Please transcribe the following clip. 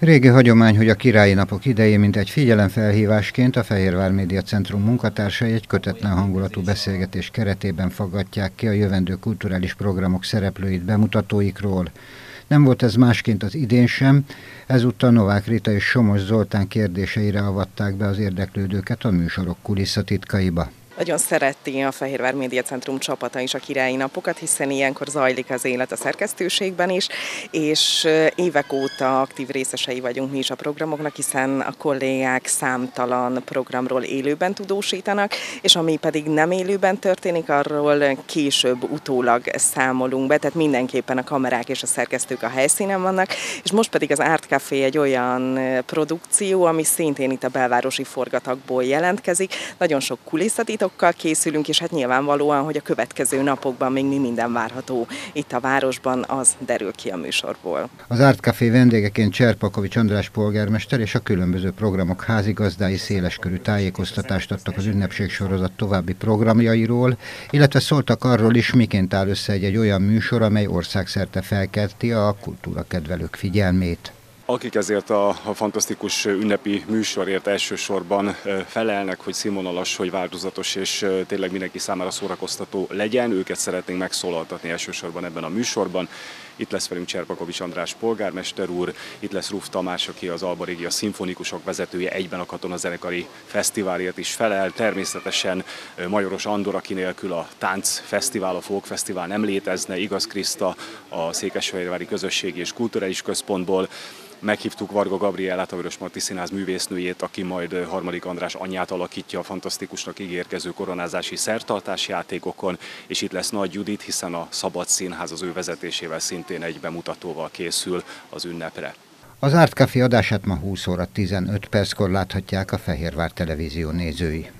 Régi hagyomány, hogy a királyi napok idején, mint egy figyelemfelhívásként a Fehérvár Média Centrum munkatársai egy kötetlen hangulatú beszélgetés keretében faggatják ki a jövendő kulturális programok szereplőit bemutatóikról. Nem volt ez másként az idén sem, ezúttal Novák Rita és Somos Zoltán kérdéseire avatták be az érdeklődőket a műsorok kulisszatitkaiba. Nagyon szereti a Fehérvár Média Centrum csapata is a királyi napokat, hiszen ilyenkor zajlik az élet a szerkesztőségben is, és évek óta aktív részesei vagyunk mi is a programoknak, hiszen a kollégák számtalan programról élőben tudósítanak, és ami pedig nem élőben történik, arról később utólag számolunk be, tehát mindenképpen a kamerák és a szerkesztők a helyszínen vannak, és most pedig az Art Café egy olyan produkció, ami szintén itt a belvárosi forgatagból jelentkezik, nagyon sok kulisszatitok adatokkal készülünk, és hát nyilvánvalóan, hogy a következő napokban még mi minden várható itt a városban, az derül ki a műsorból. Az Art Café vendégeként Cserpakovics András polgármester és a különböző programok házigazdái széleskörű tájékoztatást adtak az ünnepség sorozat további programjairól, illetve szóltak arról is, miként áll össze egy, egy olyan műsor, amely országszerte felkelti a kultúra kedvelők figyelmét akik ezért a, a fantasztikus ünnepi műsorért elsősorban felelnek, hogy színvonalas, hogy változatos és tényleg mindenki számára szórakoztató legyen, őket szeretnénk megszólaltatni elsősorban ebben a műsorban. Itt lesz velünk Cserpakovics András polgármester úr, itt lesz Ruf Tamás, aki az Alba Régia Szimfonikusok vezetője, egyben a Katona Zenekari Fesztiválért is felel. Természetesen Majoros Andor, aki nélkül a Tánc Fesztivál, a Folk Fesztivál nem létezne, Igaz Kriszta, a Székesfehérvári Közösségi és Kulturális Központból, Meghívtuk Varga Gabrielát, a Vörösmarty Színház művésznőjét, aki majd harmadik András anyját alakítja a fantasztikusnak ígérkező koronázási szertartási játékokon, és itt lesz Nagy Judit, hiszen a Szabad Színház az ő vezetésével szintén egy bemutatóval készül az ünnepre. Az Art Café adását ma 20 óra 15 perckor láthatják a Fehérvár televízió nézői.